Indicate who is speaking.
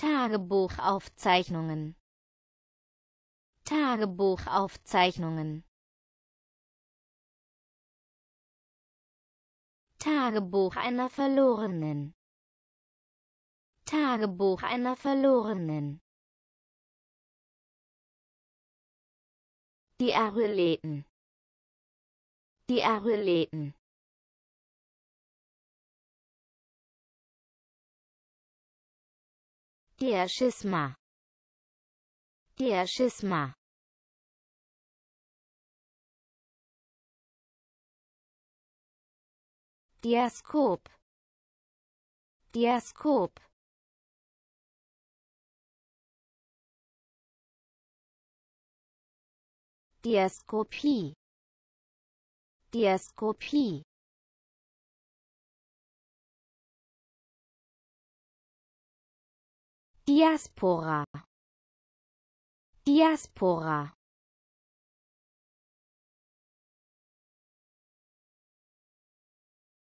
Speaker 1: Tagebuchaufzeichnungen. Tagebuchaufzeichnungen. Tagebuch einer Verlorenen. Tagebuch einer Verlorenen. Die Aryleten Die Aryleten Diaschisma Diaschisma Diaskop Diaskop Diaskopie Diaskopie Diaspora. Diaspora